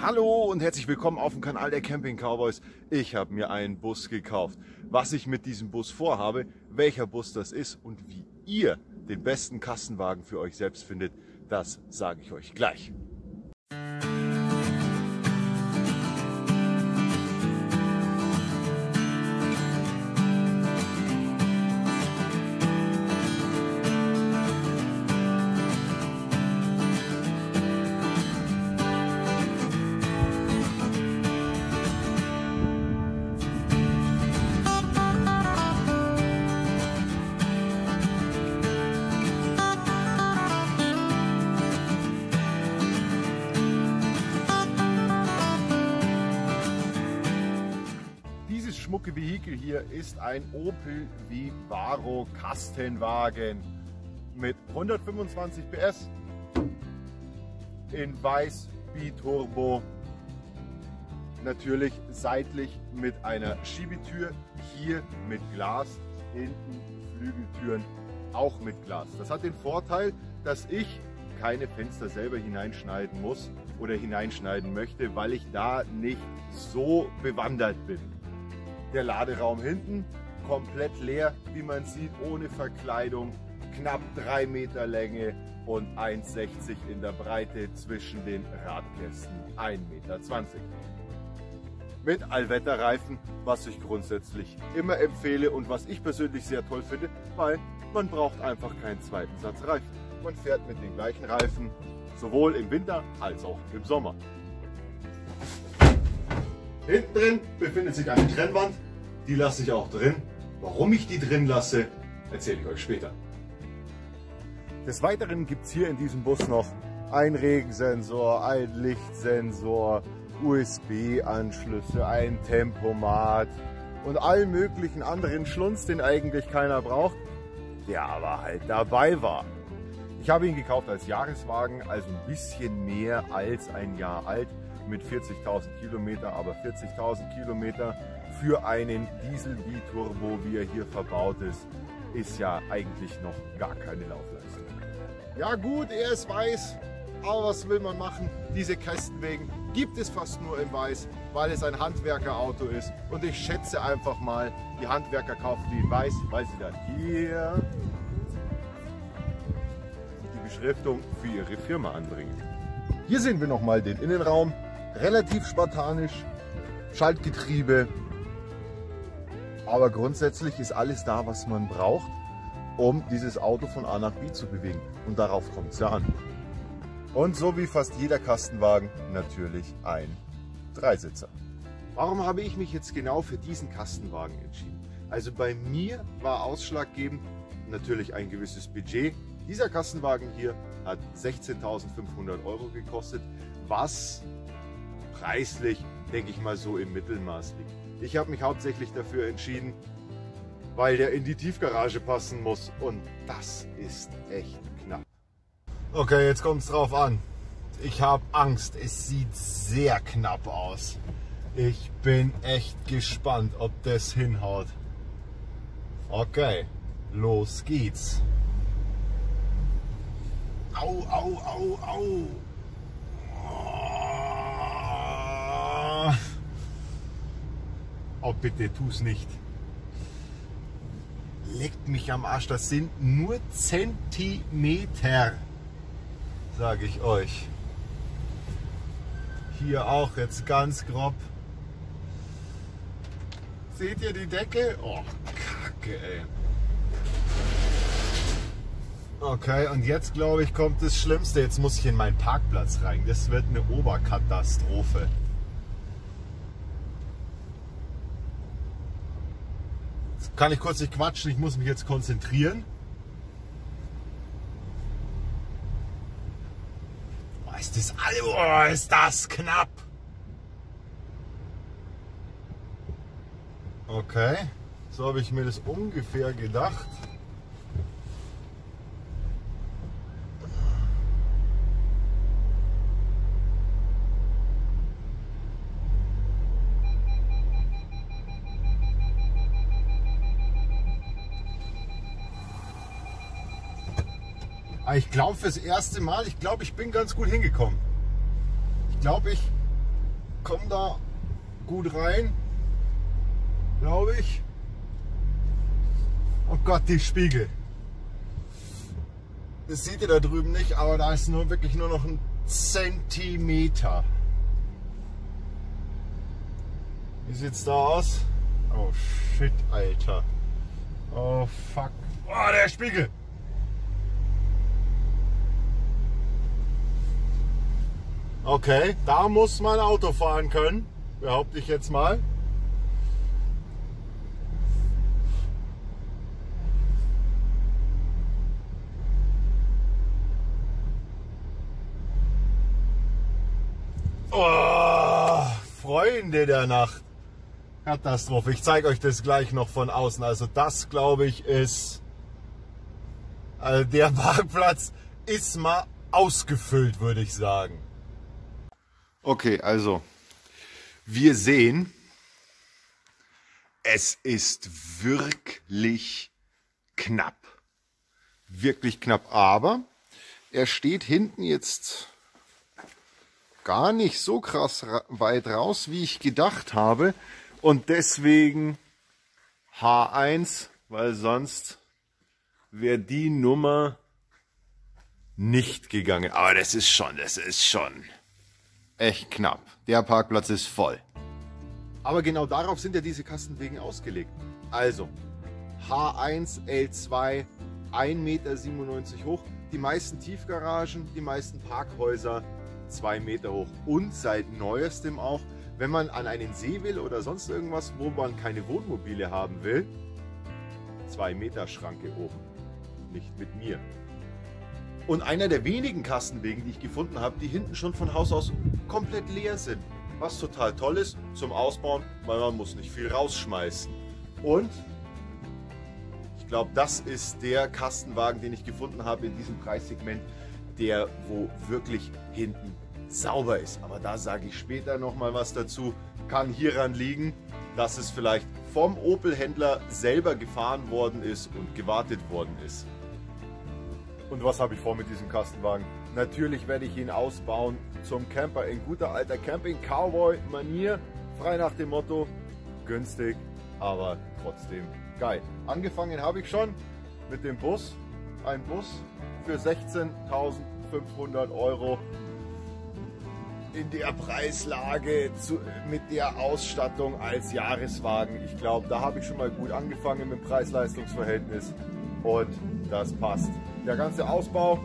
Hallo und herzlich willkommen auf dem Kanal der Camping Cowboys. Ich habe mir einen Bus gekauft. Was ich mit diesem Bus vorhabe, welcher Bus das ist und wie ihr den besten Kastenwagen für euch selbst findet, das sage ich euch gleich. Kastenwagen mit 125 PS in weiß Biturbo. Natürlich seitlich mit einer Schiebetür, hier mit Glas, hinten Flügeltüren auch mit Glas. Das hat den Vorteil, dass ich keine Fenster selber hineinschneiden muss oder hineinschneiden möchte, weil ich da nicht so bewandert bin. Der Laderaum hinten komplett leer, wie man sieht, ohne Verkleidung, knapp 3 Meter Länge und 1,60 in der Breite zwischen den Radkästen, 1,20 Meter. Mit Allwetterreifen, was ich grundsätzlich immer empfehle und was ich persönlich sehr toll finde, weil man braucht einfach keinen zweiten Satz Reifen. Man fährt mit den gleichen Reifen sowohl im Winter als auch im Sommer. Hinten drin befindet sich eine Trennwand. Die lasse ich auch drin. Warum ich die drin lasse, erzähle ich euch später. Des Weiteren gibt es hier in diesem Bus noch einen Regensensor, einen Lichtsensor, USB-Anschlüsse, ein Tempomat und allen möglichen anderen Schlunz, den eigentlich keiner braucht, der aber halt dabei war. Ich habe ihn gekauft als Jahreswagen, also ein bisschen mehr als ein Jahr alt mit 40.000 Kilometer, aber 40.000 Kilometer für einen Diesel Biturbo, wie er hier verbaut ist, ist ja eigentlich noch gar keine Laufleistung. Ja gut, er ist weiß, aber was will man machen? Diese Kästenwegen gibt es fast nur in weiß, weil es ein Handwerkerauto ist. Und ich schätze einfach mal, die Handwerker kaufen die in weiß, weil sie dann hier die Beschriftung für ihre Firma anbringen. Hier sehen wir nochmal den Innenraum. Relativ spartanisch, Schaltgetriebe. Aber grundsätzlich ist alles da, was man braucht, um dieses Auto von A nach B zu bewegen. Und darauf kommt es ja an. Und so wie fast jeder Kastenwagen natürlich ein Dreisitzer. Warum habe ich mich jetzt genau für diesen Kastenwagen entschieden? Also bei mir war ausschlaggebend natürlich ein gewisses Budget. Dieser Kastenwagen hier hat 16.500 Euro gekostet, was preislich, denke ich mal, so im Mittelmaß liegt. Ich habe mich hauptsächlich dafür entschieden, weil der in die Tiefgarage passen muss und das ist echt knapp. Okay, jetzt kommt es drauf an. Ich habe Angst, es sieht sehr knapp aus. Ich bin echt gespannt, ob das hinhaut. Okay, los geht's. Au, au, au, au. Oh, bitte, tu's nicht. Leckt mich am Arsch, das sind nur Zentimeter, sage ich euch. Hier auch jetzt ganz grob. Seht ihr die Decke? Oh, Kacke, ey. Okay, und jetzt glaube ich kommt das Schlimmste. Jetzt muss ich in meinen Parkplatz rein. Das wird eine Oberkatastrophe. Kann ich kurz nicht quatschen, ich muss mich jetzt konzentrieren. Oh, ist das alle? Oh, ist das knapp. Okay, so habe ich mir das ungefähr gedacht. Ich glaube fürs erste Mal, ich glaube, ich bin ganz gut hingekommen. Ich glaube, ich komme da gut rein, glaube ich. Oh Gott, die Spiegel. Das seht ihr da drüben nicht, aber da ist nur wirklich nur noch ein Zentimeter. Wie sieht's da aus? Oh shit, Alter. Oh fuck. Oh, der Spiegel. Okay, da muss man Auto fahren können, behaupte ich jetzt mal. Oh, Freunde der Nacht. Katastrophe. Ich zeige euch das gleich noch von außen. Also das, glaube ich, ist... Also der Parkplatz ist mal ausgefüllt, würde ich sagen. Okay, also wir sehen, es ist wirklich knapp. Wirklich knapp, aber er steht hinten jetzt gar nicht so krass weit raus, wie ich gedacht habe. Und deswegen H1, weil sonst wäre die Nummer nicht gegangen. Aber das ist schon, das ist schon echt knapp. Der Parkplatz ist voll. Aber genau darauf sind ja diese Kastenwegen ausgelegt. Also H1, L2, 1,97 Meter hoch. Die meisten Tiefgaragen, die meisten Parkhäuser 2 Meter hoch. Und seit neuestem auch wenn man an einen See will oder sonst irgendwas, wo man keine Wohnmobile haben will, 2 Meter Schranke oben. Nicht mit mir. Und einer der wenigen Kastenwegen, die ich gefunden habe, die hinten schon von Haus aus komplett leer sind. Was total toll ist zum Ausbauen, weil man muss nicht viel rausschmeißen. Und ich glaube, das ist der Kastenwagen, den ich gefunden habe in diesem Preissegment, der wo wirklich hinten sauber ist. Aber da sage ich später nochmal was dazu. Kann hieran liegen, dass es vielleicht vom Opel-Händler selber gefahren worden ist und gewartet worden ist. Und was habe ich vor mit diesem Kastenwagen? Natürlich werde ich ihn ausbauen zum Camper in guter alter Camping-Cowboy-Manier. Frei nach dem Motto, günstig, aber trotzdem geil. Angefangen habe ich schon mit dem Bus. Ein Bus für 16.500 Euro in der Preislage zu, mit der Ausstattung als Jahreswagen. Ich glaube, da habe ich schon mal gut angefangen mit dem Preis-Leistungs-Verhältnis und das passt. Der ganze Ausbau,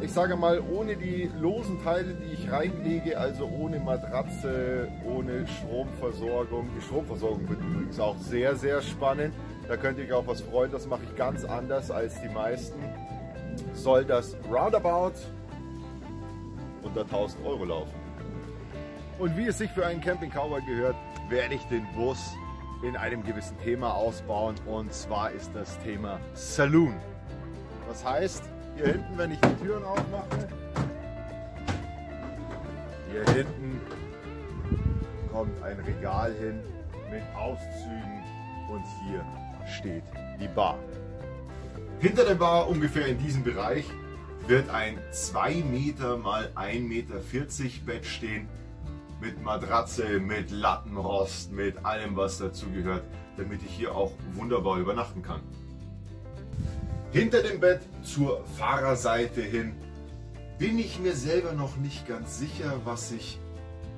ich sage mal, ohne die losen Teile, die ich reinlege, also ohne Matratze, ohne Stromversorgung. Die Stromversorgung wird übrigens auch sehr, sehr spannend. Da könnt ihr euch auch was freuen. Das mache ich ganz anders als die meisten. Soll das Roundabout unter 1000 Euro laufen. Und wie es sich für einen Camping Cowboy gehört, werde ich den Bus in einem gewissen Thema ausbauen und zwar ist das Thema Saloon. Das heißt, hier hinten, wenn ich die Türen aufmache, hier hinten kommt ein Regal hin mit Auszügen und hier steht die Bar. Hinter der Bar ungefähr in diesem Bereich wird ein 2 Meter mal 1,40 Meter Bett stehen. Mit Matratze, mit Lattenrost, mit allem was dazugehört, damit ich hier auch wunderbar übernachten kann. Hinter dem Bett zur Fahrerseite hin bin ich mir selber noch nicht ganz sicher, was ich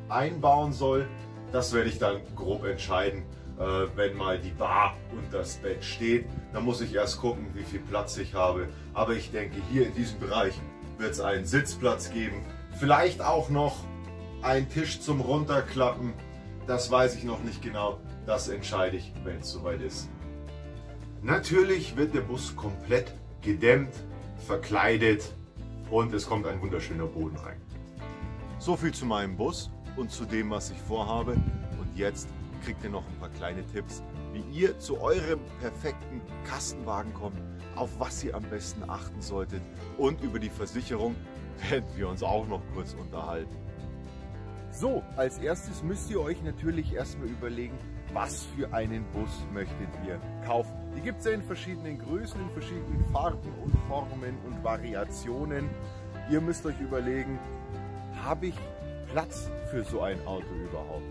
einbauen soll. Das werde ich dann grob entscheiden äh, wenn mal die Bar und das Bett steht. Dann muss ich erst gucken, wie viel Platz ich habe. Aber ich denke, hier in diesem Bereich wird es einen Sitzplatz geben. Vielleicht auch noch einen Tisch zum Runterklappen. Das weiß ich noch nicht genau. Das entscheide ich, wenn es soweit ist. Natürlich wird der Bus komplett gedämmt, verkleidet und es kommt ein wunderschöner Boden rein. So viel zu meinem Bus und zu dem, was ich vorhabe. Und jetzt kriegt ihr noch ein paar kleine Tipps, wie ihr zu eurem perfekten Kastenwagen kommt, auf was ihr am besten achten solltet und über die Versicherung werden wir uns auch noch kurz unterhalten. So, als erstes müsst ihr euch natürlich erstmal überlegen, was für einen Bus möchtet ihr kaufen. Die gibt es ja in verschiedenen Größen, in verschiedenen Farben und Formen und Variationen. Ihr müsst euch überlegen, habe ich Platz für so ein Auto überhaupt?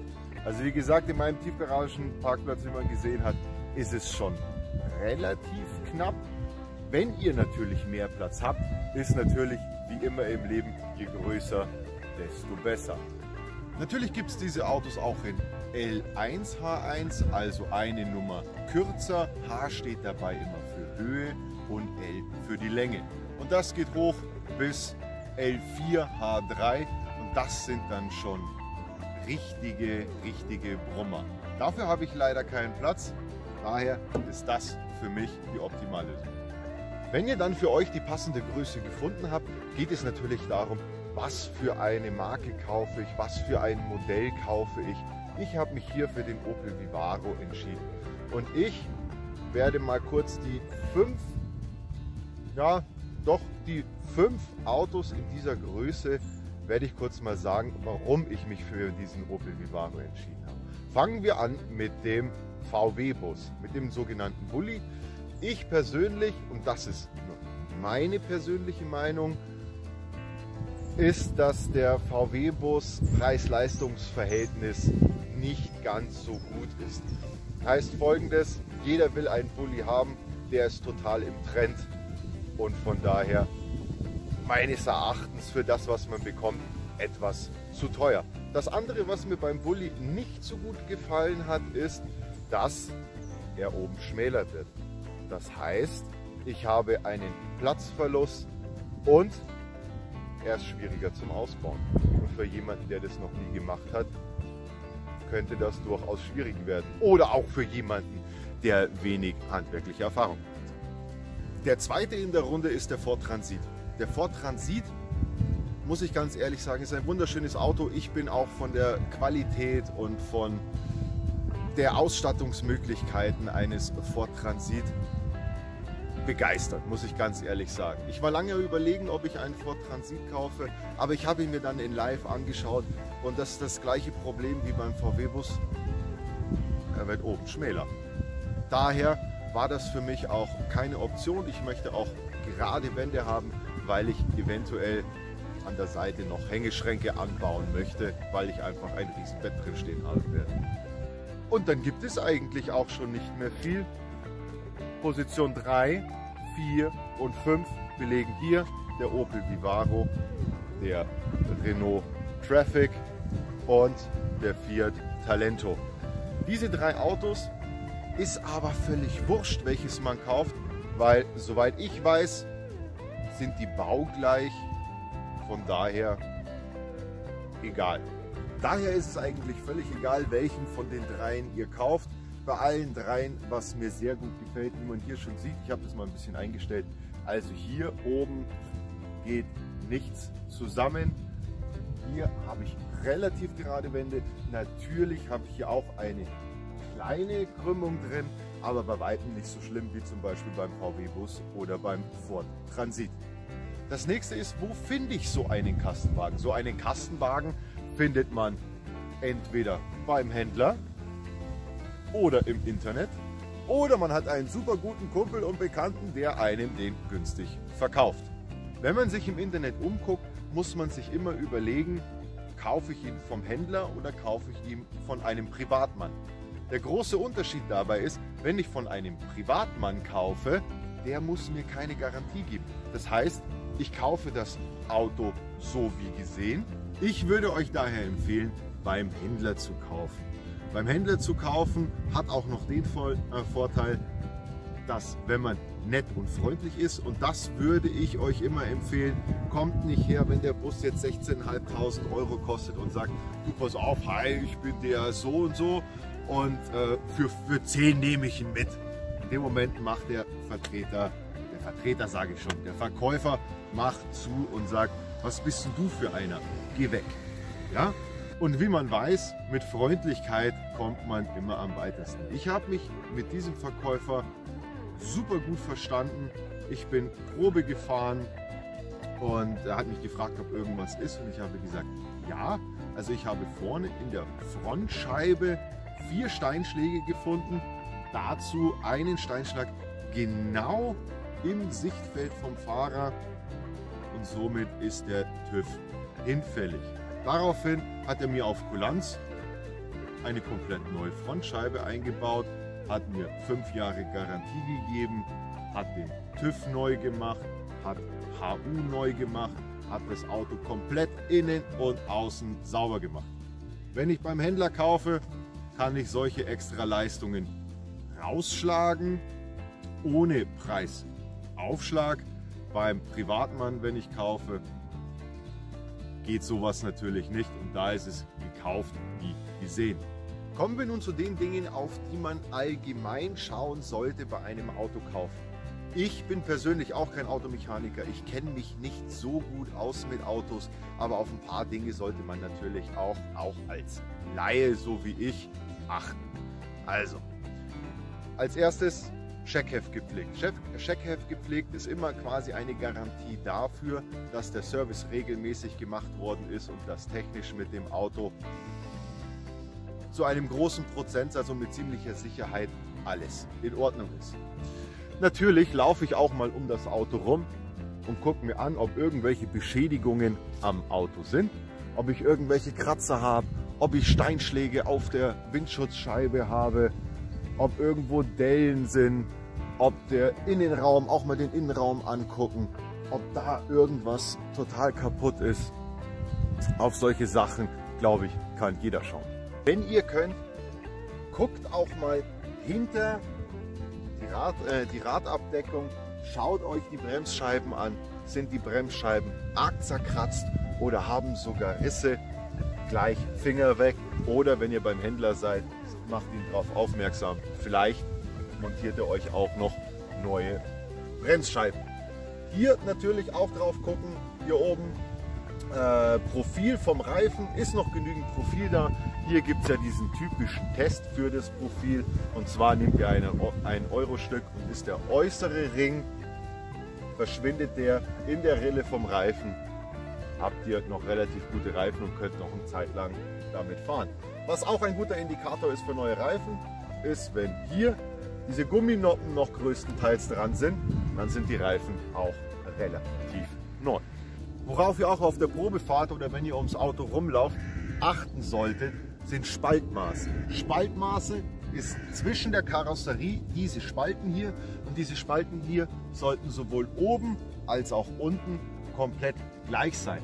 Also wie gesagt, in meinem Tiefgaragenparkplatz, wie man gesehen hat, ist es schon relativ knapp. Wenn ihr natürlich mehr Platz habt, ist natürlich wie immer im Leben, je größer, desto besser. Natürlich gibt es diese Autos auch in L1H1, also eine Nummer kürzer. H steht dabei immer für Höhe und L für die Länge. Und das geht hoch bis L4H3 und das sind dann schon richtige, richtige Brummer. Dafür habe ich leider keinen Platz, daher ist das für mich die optimale Lösung. Wenn ihr dann für euch die passende Größe gefunden habt, geht es natürlich darum, was für eine Marke kaufe ich, was für ein Modell kaufe ich. Ich habe mich hier für den Opel Vivaro entschieden. Und ich werde mal kurz die fünf, ja doch die fünf Autos in dieser Größe, werde ich kurz mal sagen, warum ich mich für diesen Opel Vivaro entschieden habe. Fangen wir an mit dem VW-Bus, mit dem sogenannten Bulli. Ich persönlich, und das ist meine persönliche Meinung, ist, dass der VW-Bus Preis-Leistungs-Verhältnis nicht ganz so gut ist. Heißt folgendes, jeder will einen Bulli haben, der ist total im Trend und von daher meines Erachtens für das, was man bekommt, etwas zu teuer. Das andere, was mir beim Bulli nicht so gut gefallen hat, ist, dass er oben schmäler wird. Das heißt, ich habe einen Platzverlust und er ist schwieriger zum Ausbauen. Und für jemanden, der das noch nie gemacht hat, könnte das durchaus schwierig werden. Oder auch für jemanden, der wenig handwerkliche Erfahrung hat. Der zweite in der Runde ist der Ford Transit. Der Ford Transit, muss ich ganz ehrlich sagen, ist ein wunderschönes Auto. Ich bin auch von der Qualität und von der Ausstattungsmöglichkeiten eines Ford Transit begeistert, muss ich ganz ehrlich sagen. Ich war lange überlegen, ob ich einen Ford Transit kaufe, aber ich habe ihn mir dann in Live angeschaut und das ist das gleiche Problem wie beim VW-Bus. Er wird oben schmäler. Daher war das für mich auch keine Option. Ich möchte auch gerade Wände haben, weil ich eventuell an der Seite noch Hängeschränke anbauen möchte, weil ich einfach ein riesen Bett drin stehen haben werde. Und dann gibt es eigentlich auch schon nicht mehr viel. Position 3, 4 und 5 belegen hier der Opel Vivaro, der Renault Traffic und der Fiat Talento. Diese drei Autos ist aber völlig wurscht, welches man kauft, weil soweit ich weiß, sind die baugleich. Von daher egal. Daher ist es eigentlich völlig egal, welchen von den dreien ihr kauft bei allen dreien, was mir sehr gut gefällt, wie man hier schon sieht. Ich habe das mal ein bisschen eingestellt. Also hier oben geht nichts zusammen. Hier habe ich relativ gerade Wände. Natürlich habe ich hier auch eine kleine Krümmung drin, aber bei weitem nicht so schlimm wie zum Beispiel beim VW-Bus oder beim Ford Transit. Das nächste ist, wo finde ich so einen Kastenwagen? So einen Kastenwagen findet man entweder beim Händler, oder im Internet. Oder man hat einen super guten Kumpel und Bekannten, der einem den günstig verkauft. Wenn man sich im Internet umguckt, muss man sich immer überlegen, kaufe ich ihn vom Händler oder kaufe ich ihn von einem Privatmann. Der große Unterschied dabei ist, wenn ich von einem Privatmann kaufe, der muss mir keine Garantie geben. Das heißt, ich kaufe das Auto so wie gesehen. Ich würde euch daher empfehlen, beim Händler zu kaufen beim Händler zu kaufen, hat auch noch den äh, Vorteil, dass wenn man nett und freundlich ist und das würde ich euch immer empfehlen, kommt nicht her, wenn der Bus jetzt 16.500 Euro kostet und sagt, du pass auf, hi, ich bin der so und so und äh, für, für 10 nehme ich ihn mit. In dem Moment macht der Vertreter, der Vertreter sage ich schon, der Verkäufer macht zu und sagt, was bist denn du für einer? Geh weg. Ja? Und wie man weiß, mit Freundlichkeit kommt man immer am weitesten. Ich habe mich mit diesem Verkäufer super gut verstanden. Ich bin Probe gefahren und er hat mich gefragt, ob irgendwas ist und ich habe gesagt, ja. Also ich habe vorne in der Frontscheibe vier Steinschläge gefunden. Dazu einen Steinschlag genau im Sichtfeld vom Fahrer und somit ist der TÜV hinfällig. Daraufhin hat er mir auf Kulanz eine komplett neue Frontscheibe eingebaut, hat mir fünf Jahre Garantie gegeben, hat den TÜV neu gemacht, hat HU neu gemacht, hat das Auto komplett innen und außen sauber gemacht. Wenn ich beim Händler kaufe, kann ich solche extra Leistungen rausschlagen ohne Preisaufschlag. Beim Privatmann, wenn ich kaufe, geht sowas natürlich nicht und da ist es gekauft wie gesehen. Kommen wir nun zu den Dingen, auf die man allgemein schauen sollte bei einem Autokauf. Ich bin persönlich auch kein Automechaniker. Ich kenne mich nicht so gut aus mit Autos, aber auf ein paar Dinge sollte man natürlich auch, auch als Laie, so wie ich, achten. Also, als erstes Checkheft gepflegt. Checkheft gepflegt ist immer quasi eine Garantie dafür, dass der Service regelmäßig gemacht worden ist und dass technisch mit dem Auto zu einem großen Prozentsatz und mit ziemlicher Sicherheit alles in Ordnung ist. Natürlich laufe ich auch mal um das Auto rum und gucke mir an, ob irgendwelche Beschädigungen am Auto sind, ob ich irgendwelche Kratzer habe, ob ich Steinschläge auf der Windschutzscheibe habe, ob irgendwo Dellen sind, ob der Innenraum, auch mal den Innenraum angucken, ob da irgendwas total kaputt ist. Auf solche Sachen, glaube ich, kann jeder schauen. Wenn ihr könnt, guckt auch mal hinter die, Rad, äh, die Radabdeckung. Schaut euch die Bremsscheiben an. Sind die Bremsscheiben arg zerkratzt oder haben sogar Risse? Gleich Finger weg. Oder wenn ihr beim Händler seid, macht ihn darauf aufmerksam. Vielleicht montiert er euch auch noch neue Bremsscheiben. Hier natürlich auch drauf gucken. Hier oben äh, Profil vom Reifen. Ist noch genügend Profil da? Hier gibt es ja diesen typischen Test für das Profil. Und zwar nehmt ihr eine, ein Euro-Stück und ist der äußere Ring, verschwindet der in der Rille vom Reifen, habt ihr noch relativ gute Reifen und könnt noch eine Zeit lang damit fahren. Was auch ein guter Indikator ist für neue Reifen, ist, wenn hier diese Gumminoppen noch größtenteils dran sind, dann sind die Reifen auch relativ neu. Worauf ihr auch auf der Probefahrt oder wenn ihr ums Auto rumlauft, achten solltet, sind Spaltmaße. Spaltmaße ist zwischen der Karosserie diese Spalten hier und diese Spalten hier sollten sowohl oben als auch unten komplett gleich sein.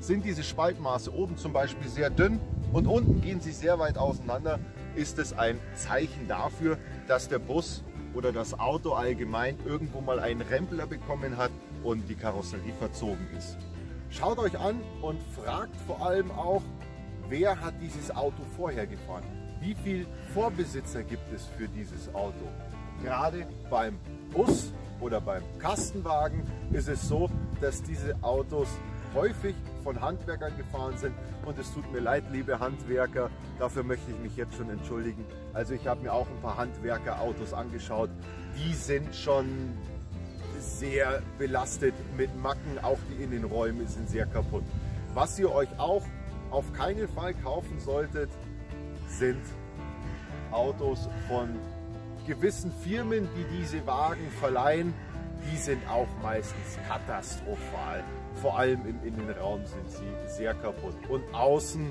Sind diese Spaltmaße oben zum Beispiel sehr dünn und unten gehen sie sehr weit auseinander, ist es ein Zeichen dafür, dass der Bus oder das Auto allgemein irgendwo mal einen Rempler bekommen hat und die Karosserie verzogen ist. Schaut euch an und fragt vor allem auch, wer hat dieses Auto vorher gefahren? Wie viele Vorbesitzer gibt es für dieses Auto? Gerade beim Bus oder beim Kastenwagen ist es so, dass diese Autos häufig von Handwerkern gefahren sind und es tut mir leid, liebe Handwerker, dafür möchte ich mich jetzt schon entschuldigen. Also ich habe mir auch ein paar Handwerkerautos angeschaut, die sind schon sehr belastet mit Macken, auch die Innenräume sind sehr kaputt. Was ihr euch auch auf keinen Fall kaufen solltet, sind Autos von gewissen Firmen, die diese Wagen verleihen. Die sind auch meistens katastrophal. Vor allem im Innenraum sind sie sehr kaputt und außen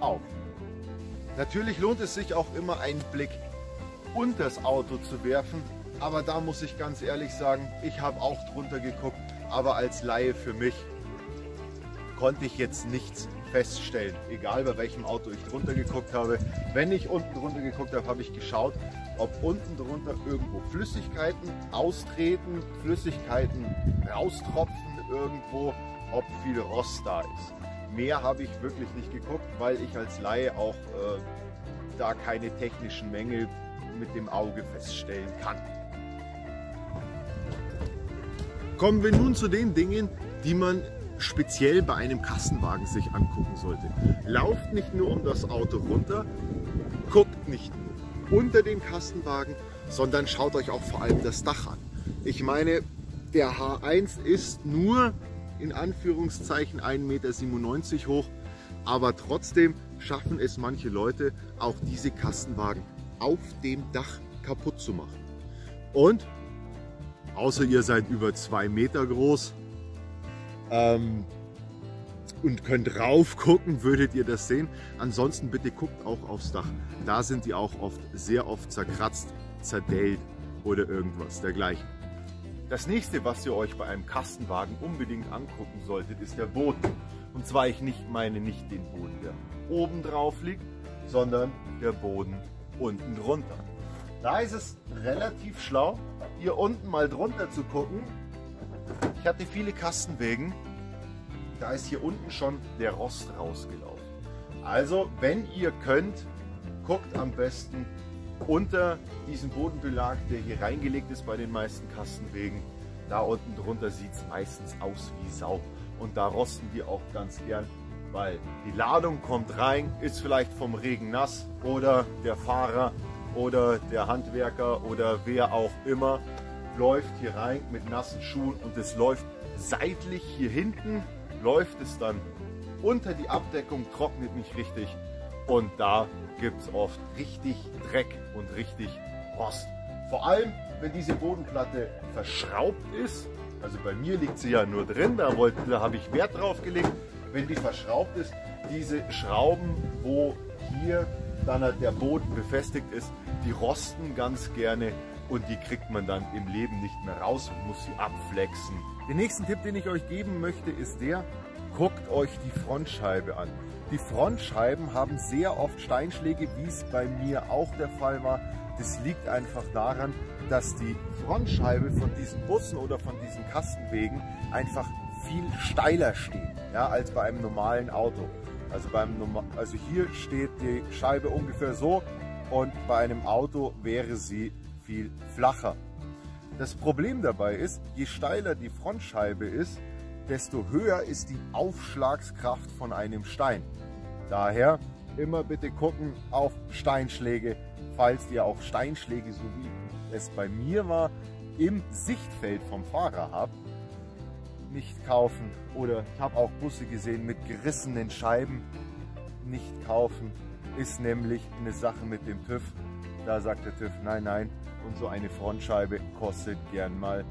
auch. Natürlich lohnt es sich auch immer einen Blick unter das Auto zu werfen, aber da muss ich ganz ehrlich sagen, ich habe auch drunter geguckt, aber als Laie für mich konnte ich jetzt nichts feststellen, egal bei welchem Auto ich drunter geguckt habe. Wenn ich unten drunter geguckt habe, habe ich geschaut, ob unten drunter irgendwo Flüssigkeiten austreten, Flüssigkeiten raustropfen irgendwo, ob viel Rost da ist. Mehr habe ich wirklich nicht geguckt, weil ich als Laie auch äh, da keine technischen Mängel mit dem Auge feststellen kann. Kommen wir nun zu den Dingen, die man speziell bei einem Kastenwagen sich angucken sollte. Lauft nicht nur um das Auto runter, guckt nicht nur unter dem Kastenwagen, sondern schaut euch auch vor allem das Dach an. Ich meine, der H1 ist nur in Anführungszeichen 1,97 Meter hoch, aber trotzdem schaffen es manche Leute, auch diese Kastenwagen auf dem Dach kaputt zu machen. Und außer ihr seid über zwei Meter groß, ähm, und könnt rauf gucken, würdet ihr das sehen. Ansonsten bitte guckt auch aufs Dach. Da sind die auch oft sehr oft zerkratzt, zerdellt oder irgendwas dergleichen. Das nächste, was ihr euch bei einem Kastenwagen unbedingt angucken solltet, ist der Boden. Und zwar ich nicht meine nicht den Boden, der oben drauf liegt, sondern der Boden unten drunter. Da ist es relativ schlau, hier unten mal drunter zu gucken. Ich hatte viele Kastenwegen, da ist hier unten schon der Rost rausgelaufen. Also, wenn ihr könnt, guckt am besten unter diesem Bodenbelag, der hier reingelegt ist bei den meisten Kastenwegen. Da unten drunter sieht es meistens aus wie Sau. Und da rosten die auch ganz gern, weil die Ladung kommt rein, ist vielleicht vom Regen nass oder der Fahrer oder der Handwerker oder wer auch immer läuft hier rein mit nassen Schuhen und es läuft seitlich hier hinten läuft es dann unter die Abdeckung, trocknet nicht richtig und da gibt es oft richtig Dreck und richtig Rost. Vor allem, wenn diese Bodenplatte verschraubt ist, also bei mir liegt sie ja nur drin, da, da habe ich Wert drauf gelegt, wenn die verschraubt ist, diese Schrauben, wo hier dann halt der Boden befestigt ist, die rosten ganz gerne und die kriegt man dann im Leben nicht mehr raus und muss sie abflexen. Den nächsten Tipp, den ich euch geben möchte, ist der, guckt euch die Frontscheibe an. Die Frontscheiben haben sehr oft Steinschläge, wie es bei mir auch der Fall war. Das liegt einfach daran, dass die Frontscheibe von diesen Bussen oder von diesen Kastenwegen einfach viel steiler steht ja, als bei einem normalen Auto. Also, beim, also hier steht die Scheibe ungefähr so und bei einem Auto wäre sie viel flacher. Das Problem dabei ist, je steiler die Frontscheibe ist, desto höher ist die Aufschlagskraft von einem Stein. Daher immer bitte gucken auf Steinschläge, falls ihr auch Steinschläge, so wie es bei mir war, im Sichtfeld vom Fahrer habt, nicht kaufen. Oder ich habe auch Busse gesehen mit gerissenen Scheiben, nicht kaufen. Ist nämlich eine Sache mit dem TÜV. Da sagt der TÜV, nein, nein. Und so eine Frontscheibe kostet gern mal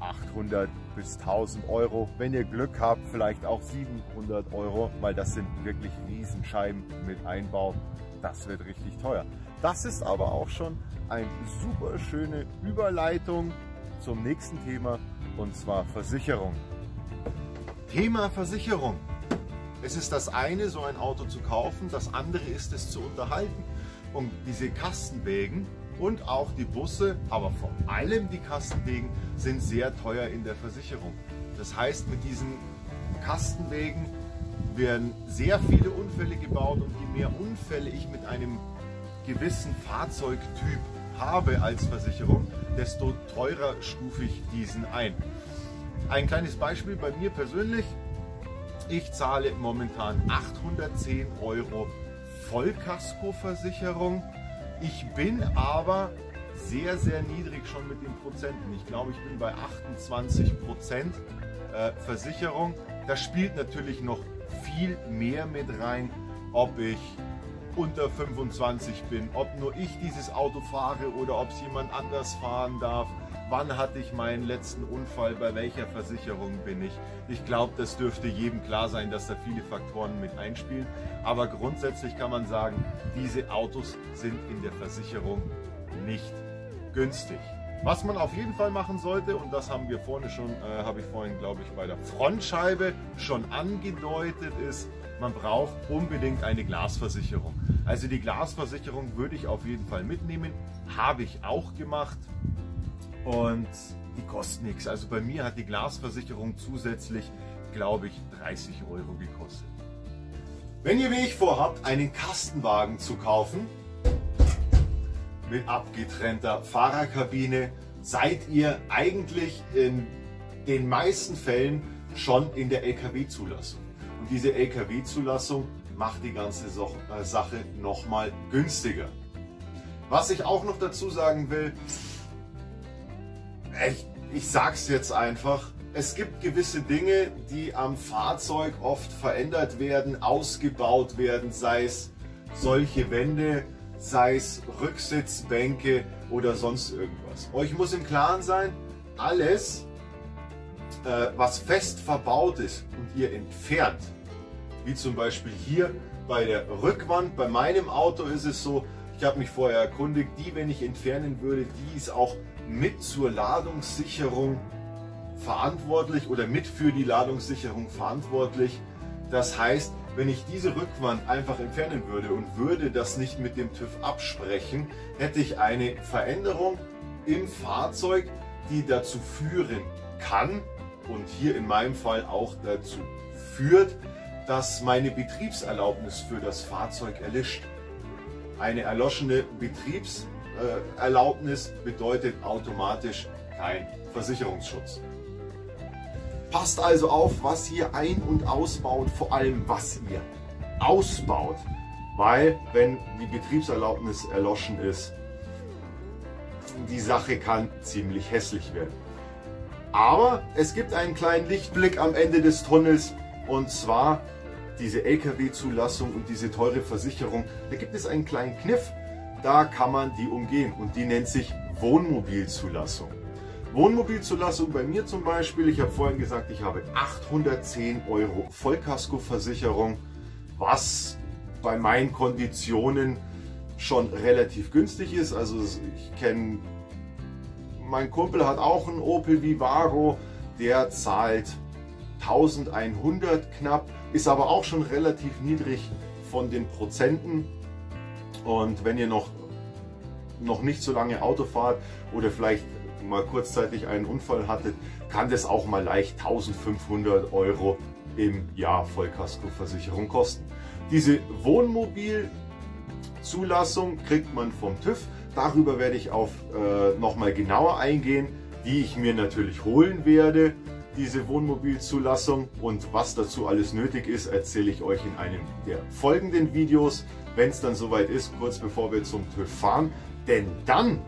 800 bis 1000 Euro. Wenn ihr Glück habt, vielleicht auch 700 Euro, weil das sind wirklich Riesenscheiben mit Einbau. Das wird richtig teuer. Das ist aber auch schon eine super schöne Überleitung zum nächsten Thema und zwar Versicherung. Thema Versicherung. Es ist das eine, so ein Auto zu kaufen, das andere ist es zu unterhalten. Und diese Kastenwägen und auch die Busse, aber vor allem die Kastenwegen sind sehr teuer in der Versicherung. Das heißt, mit diesen Kastenwegen werden sehr viele Unfälle gebaut und je mehr Unfälle ich mit einem gewissen Fahrzeugtyp habe als Versicherung, desto teurer stufe ich diesen ein. Ein kleines Beispiel bei mir persönlich. Ich zahle momentan 810 Euro Vollkaskoversicherung ich bin aber sehr, sehr niedrig schon mit den Prozenten. Ich glaube, ich bin bei 28 Prozent äh, Versicherung. Da spielt natürlich noch viel mehr mit rein, ob ich unter 25 bin, ob nur ich dieses Auto fahre oder ob es jemand anders fahren darf wann hatte ich meinen letzten Unfall, bei welcher Versicherung bin ich. Ich glaube, das dürfte jedem klar sein, dass da viele Faktoren mit einspielen. Aber grundsätzlich kann man sagen, diese Autos sind in der Versicherung nicht günstig. Was man auf jeden Fall machen sollte, und das haben wir vorne schon, äh, habe ich vorhin, glaube ich, bei der Frontscheibe schon angedeutet, ist, man braucht unbedingt eine Glasversicherung. Also die Glasversicherung würde ich auf jeden Fall mitnehmen, habe ich auch gemacht und die kosten nichts. Also bei mir hat die Glasversicherung zusätzlich, glaube ich, 30 Euro gekostet. Wenn ihr wie ich vorhabt, einen Kastenwagen zu kaufen, mit abgetrennter Fahrerkabine, seid ihr eigentlich in den meisten Fällen schon in der LKW-Zulassung. Und diese LKW-Zulassung macht die ganze äh, Sache nochmal günstiger. Was ich auch noch dazu sagen will, ich, ich sag's jetzt einfach. Es gibt gewisse Dinge, die am Fahrzeug oft verändert werden, ausgebaut werden, sei es solche Wände, sei es Rücksitzbänke oder sonst irgendwas. Euch muss im Klaren sein, alles, äh, was fest verbaut ist und ihr entfernt, wie zum Beispiel hier bei der Rückwand. Bei meinem Auto ist es so, ich habe mich vorher erkundigt, die, wenn ich entfernen würde, die ist auch mit zur Ladungssicherung verantwortlich oder mit für die Ladungssicherung verantwortlich. Das heißt, wenn ich diese Rückwand einfach entfernen würde und würde das nicht mit dem TÜV absprechen, hätte ich eine Veränderung im Fahrzeug, die dazu führen kann und hier in meinem Fall auch dazu führt, dass meine Betriebserlaubnis für das Fahrzeug erlischt. Eine erloschene Betriebserlaubnis bedeutet automatisch kein Versicherungsschutz. Passt also auf, was ihr ein- und ausbaut, vor allem was ihr ausbaut. Weil, wenn die Betriebserlaubnis erloschen ist, die Sache kann ziemlich hässlich werden. Aber es gibt einen kleinen Lichtblick am Ende des Tunnels und zwar diese LKW-Zulassung und diese teure Versicherung. Da gibt es einen kleinen Kniff, da kann man die umgehen und die nennt sich Wohnmobilzulassung. Wohnmobilzulassung bei mir zum Beispiel, ich habe vorhin gesagt, ich habe 810 Euro Vollkaskoversicherung, was bei meinen Konditionen schon relativ günstig ist. Also ich kenne, mein Kumpel hat auch einen Opel Vivaro, der zahlt 1100 knapp, ist aber auch schon relativ niedrig von den Prozenten. Und wenn ihr noch, noch nicht so lange Auto fahrt oder vielleicht mal kurzzeitig einen Unfall hattet, kann das auch mal leicht 1500 Euro im Jahr Vollkaskoversicherung kosten. Diese Wohnmobilzulassung kriegt man vom TÜV. Darüber werde ich auf äh, nochmal genauer eingehen, die ich mir natürlich holen werde diese Wohnmobilzulassung und was dazu alles nötig ist, erzähle ich euch in einem der folgenden Videos, wenn es dann soweit ist, kurz bevor wir zum TÜV fahren. Denn dann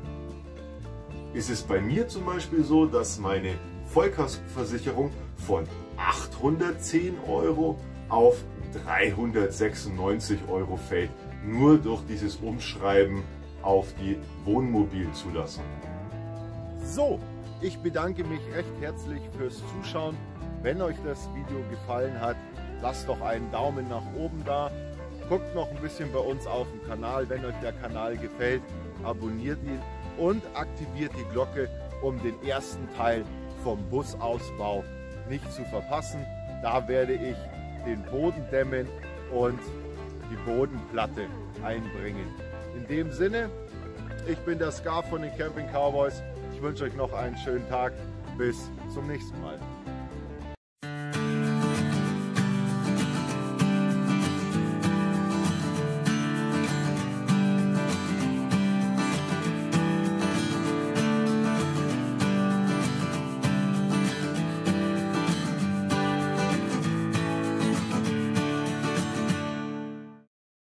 ist es bei mir zum Beispiel so, dass meine Vollkaskoversicherung von 810 Euro auf 396 Euro fällt. Nur durch dieses Umschreiben auf die Wohnmobilzulassung. So, ich bedanke mich recht herzlich fürs Zuschauen. Wenn euch das Video gefallen hat, lasst doch einen Daumen nach oben da. Guckt noch ein bisschen bei uns auf dem Kanal. Wenn euch der Kanal gefällt, abonniert ihn und aktiviert die Glocke, um den ersten Teil vom Busausbau nicht zu verpassen. Da werde ich den Boden dämmen und die Bodenplatte einbringen. In dem Sinne, ich bin der Scar von den Camping Cowboys. Ich wünsche euch noch einen schönen Tag. Bis zum nächsten Mal.